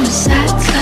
inside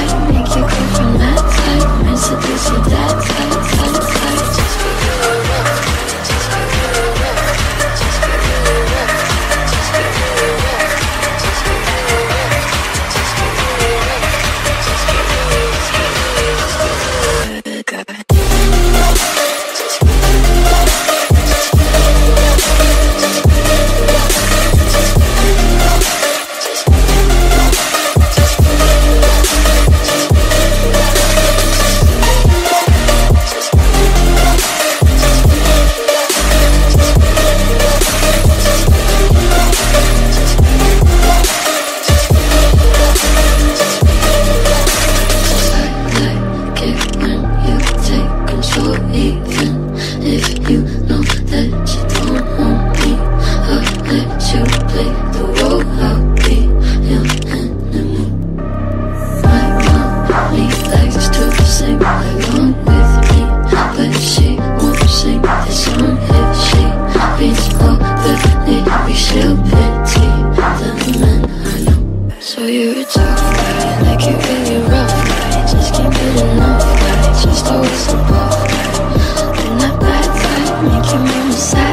side